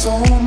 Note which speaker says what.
Speaker 1: soul